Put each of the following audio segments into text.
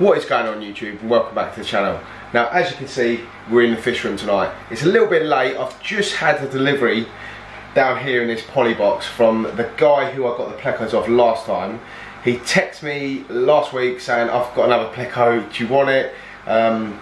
What is going on YouTube welcome back to the channel. Now as you can see we're in the fish room tonight. It's a little bit late, I've just had a delivery down here in this poly box from the guy who I got the plecos off last time. He texted me last week saying I've got another pleco, do you want it? Um,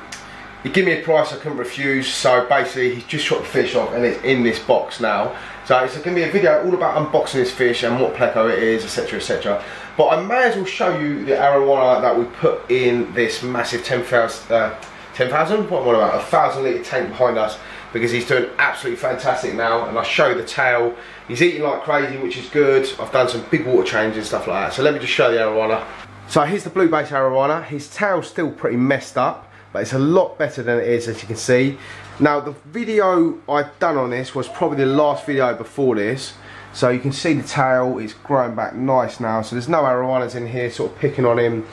he gave me a price I couldn't refuse so basically he's just shot the fish off and it's in this box now. So it's going to be a video all about unboxing this fish and what pleco it is etc etc. But I may as well show you the arowana that we put in this massive 10,000, uh, 10,000? What am I about? A thousand litre tank behind us because he's doing absolutely fantastic now and I show the tail. He's eating like crazy which is good. I've done some big water changes and stuff like that. So let me just show the arowana. So here's the blue base arowana. His tail's still pretty messed up but it's a lot better than it is as you can see. Now the video I've done on this was probably the last video before this so you can see the tail, it's growing back nice now. So there's no arowanas in here sort of picking on him.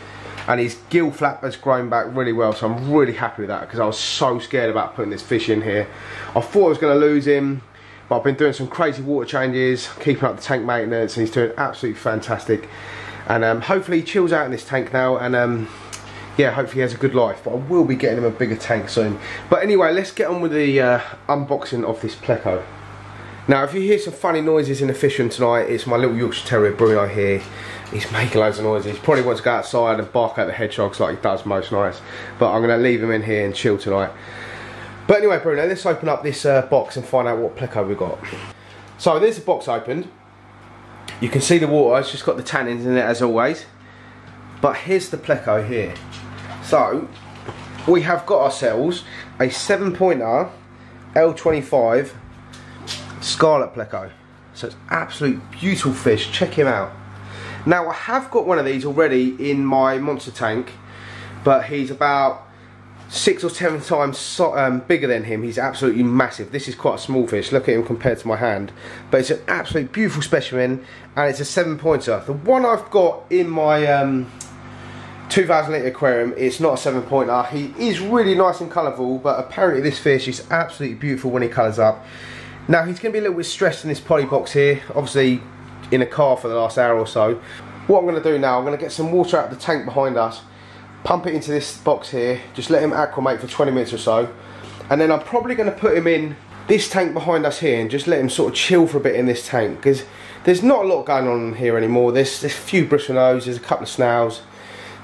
And his gill flap has grown back really well. So I'm really happy with that because I was so scared about putting this fish in here. I thought I was going to lose him. But I've been doing some crazy water changes, keeping up the tank maintenance. And he's doing absolutely fantastic. And um, hopefully he chills out in this tank now. And um, yeah, hopefully he has a good life. But I will be getting him a bigger tank soon. But anyway, let's get on with the uh, unboxing of this Pleco. Now, if you hear some funny noises in the fish room tonight, it's my little Yorkshire Terrier Bruno here. He's making loads of noises. He probably wants to go outside and bark at the hedgehogs like he does most nights. But I'm going to leave him in here and chill tonight. But anyway, Bruno, let's open up this uh, box and find out what pleco we've got. So there's the box opened. You can see the water, it's just got the tannins in it as always. But here's the pleco here. So, we have got ourselves a 7 pointer L25 Scarlet Pleco. So it's absolute beautiful fish, check him out. Now I have got one of these already in my monster tank, but he's about six or seven times so, um, bigger than him. He's absolutely massive. This is quite a small fish, look at him compared to my hand. But it's an absolute beautiful specimen, and it's a seven pointer. The one I've got in my um, 2000 litre aquarium, it's not a seven pointer. He is really nice and colourful, but apparently this fish is absolutely beautiful when he colours up. Now he's going to be a little bit stressed in this poly box here, obviously in a car for the last hour or so. What I'm going to do now, I'm going to get some water out of the tank behind us, pump it into this box here, just let him acclimate for 20 minutes or so, and then I'm probably going to put him in this tank behind us here and just let him sort of chill for a bit in this tank because there's not a lot going on here anymore. There's, there's a few bristlenose, there's a couple of snails,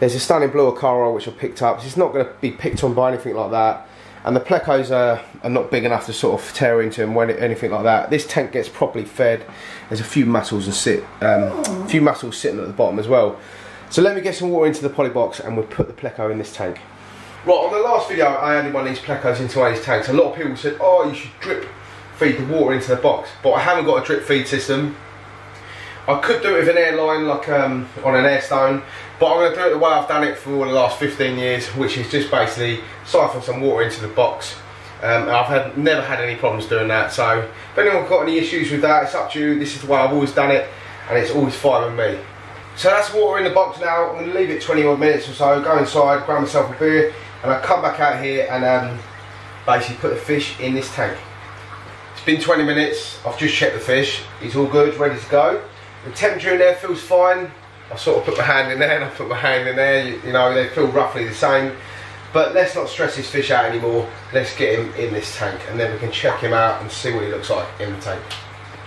there's a stunning blue Acara which I picked up. It's not going to be picked on by anything like that and the plecos are, are not big enough to sort of tear into them when it, anything like that. This tank gets properly fed. There's a few mussels and sit, um, a few mussels sitting at the bottom as well. So let me get some water into the poly box and we'll put the pleco in this tank. Right, on the last video I added one of these plecos into one of these tanks. A lot of people said, oh you should drip feed the water into the box, but I haven't got a drip feed system. I could do it with an airline like um, on an airstone but I'm going to do it the way I've done it for the last 15 years which is just basically siphon some water into the box. Um, I've had, never had any problems doing that so if anyone's got any issues with that it's up to you. This is the way I've always done it and it's always fine with me. So that's water in the box now. I'm going to leave it 20 odd minutes or so go inside grab myself a beer and I come back out here and um, basically put the fish in this tank. It's been 20 minutes. I've just checked the fish. It's all good ready to go the temperature in there feels fine. I sort of put my hand in there and I put my hand in there, you, you know, they feel roughly the same. But let's not stress this fish out anymore. Let's get him in this tank and then we can check him out and see what he looks like in the tank.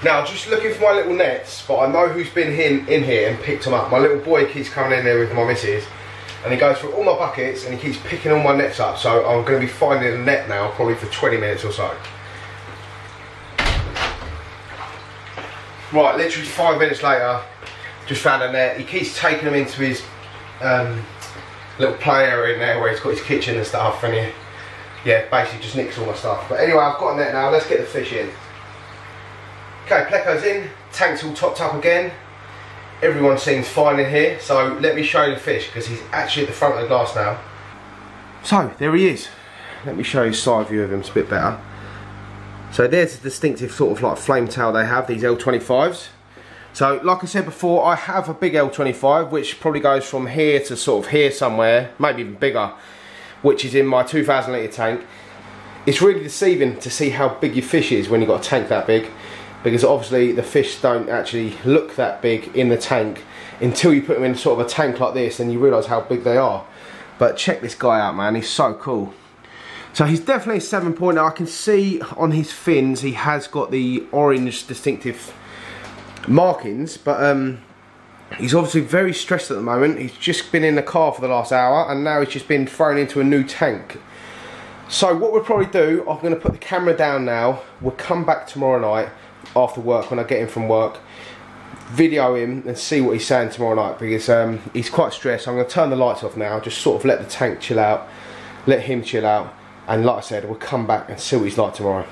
Now, just looking for my little nets, but I know who's been in, in here and picked them up. My little boy keeps coming in there with my missus and he goes through all my buckets and he keeps picking all my nets up. So I'm going to be finding a net now probably for 20 minutes or so. Right, literally five minutes later, just found a net. He keeps taking them into his um, little play area in there where he's got his kitchen and stuff, and he, yeah, basically just nicks all my stuff. But anyway, I've got a net now. Let's get the fish in. Okay, Pleco's in. Tank's all topped up again. Everyone seems fine in here, so let me show you the fish because he's actually at the front of the glass now. So, there he is. Let me show you side view of him, it's a bit better. So there's a distinctive sort of like flame tail they have, these L25s. So like I said before, I have a big L25 which probably goes from here to sort of here somewhere, maybe even bigger, which is in my 2000 litre tank. It's really deceiving to see how big your fish is when you've got a tank that big because obviously the fish don't actually look that big in the tank until you put them in sort of a tank like this and you realise how big they are. But check this guy out, man. He's so cool. So he's definitely a seven pointer. I can see on his fins he has got the orange distinctive markings, but um, he's obviously very stressed at the moment. He's just been in the car for the last hour and now he's just been thrown into a new tank. So what we'll probably do, I'm going to put the camera down now. We'll come back tomorrow night after work when I get in from work video him and see what he's saying tomorrow night because um, he's quite stressed. I'm going to turn the lights off now, just sort of let the tank chill out, let him chill out, and like I said, we'll come back and see what he's like tomorrow.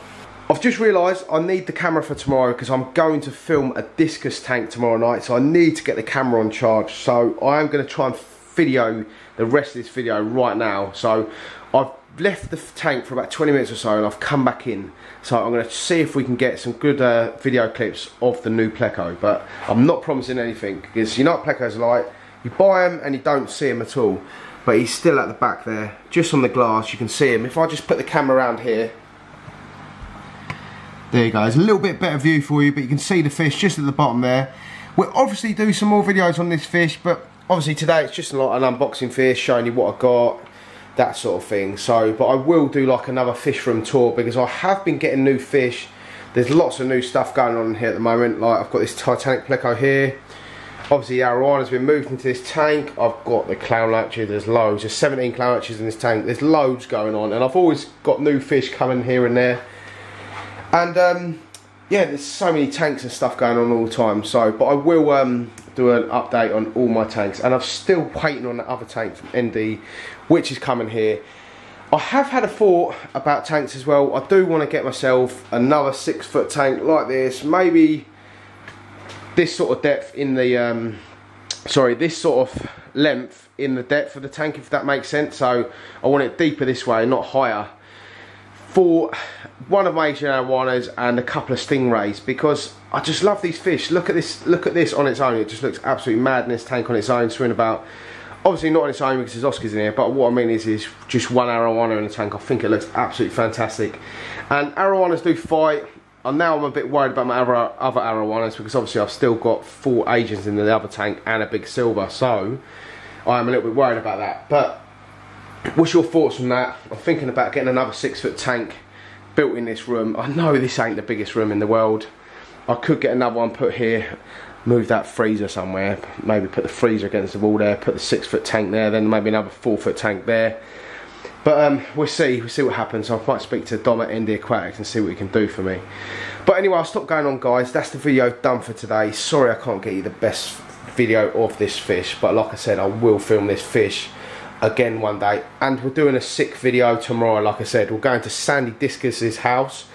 I've just realised I need the camera for tomorrow because I'm going to film a discus tank tomorrow night, so I need to get the camera on charge. So I am going to try and video the rest of this video right now. So I've left the tank for about 20 minutes or so and I've come back in so I'm going to see if we can get some good uh, video clips of the new Pleco but I'm not promising anything because you know what Plecos are like you buy them and you don't see them at all but he's still at the back there just on the glass you can see him if I just put the camera around here there you go it's a little bit better view for you but you can see the fish just at the bottom there we'll obviously do some more videos on this fish but obviously today it's just like an unboxing fish showing you what I got that sort of thing. So, but I will do like another fish room tour because I have been getting new fish. There's lots of new stuff going on here at the moment. Like I've got this Titanic Pleco here. Obviously Arowana has been moved into this tank. I've got the clown loach, there's loads. There's 17 clown loaches in this tank. There's loads going on and I've always got new fish coming here and there. And um, yeah, there's so many tanks and stuff going on all the time. So, but I will um, do an update on all my tanks and I'm still waiting on the other tank from ND which is coming here I have had a thought about tanks as well I do want to get myself another six foot tank like this maybe this sort of depth in the um, sorry this sort of length in the depth of the tank if that makes sense so I want it deeper this way not higher for one of my Asian arowanas and a couple of stingrays because I just love these fish. Look at this, look at this on its own. It just looks absolutely mad in this tank on its own, swimming about. Obviously not on its own because there's Oscars in here, but what I mean is, is just one arowana in the tank. I think it looks absolutely fantastic. And arowanas do fight. And now I'm a bit worried about my other, other arowanas because obviously I've still got four Asians in the other tank and a big silver. So I am a little bit worried about that. But what's your thoughts on that? I'm thinking about getting another six foot tank built in this room. I know this ain't the biggest room in the world. I could get another one put here, move that freezer somewhere, maybe put the freezer against the wall there, put the six foot tank there, then maybe another four foot tank there. But um, we'll see, we'll see what happens. I might speak to Dom at ND Aquatics and see what he can do for me. But anyway, I'll stop going on guys. That's the video done for today. Sorry I can't get you the best video of this fish, but like I said, I will film this fish again one day. And we're doing a sick video tomorrow, like I said. We're going to Sandy Discus's house.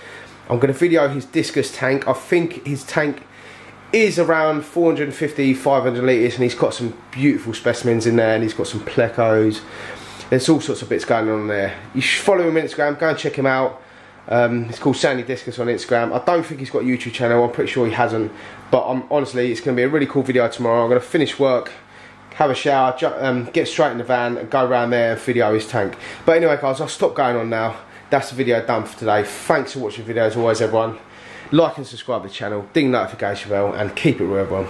I'm going to video his discus tank. I think his tank is around 450, 500 litres and he's got some beautiful specimens in there and he's got some plecos. There's all sorts of bits going on there. You should follow him on Instagram, go and check him out. Um, it's called Sandy Discus on Instagram. I don't think he's got a YouTube channel, I'm pretty sure he hasn't. But I'm, honestly, it's going to be a really cool video tomorrow. I'm going to finish work, have a shower, um, get straight in the van and go around there and video his tank. But anyway guys, I'll stop going on now. That's the video done for today. Thanks for watching the video as always everyone. Like and subscribe to the channel, ding notification bell and keep it real everyone.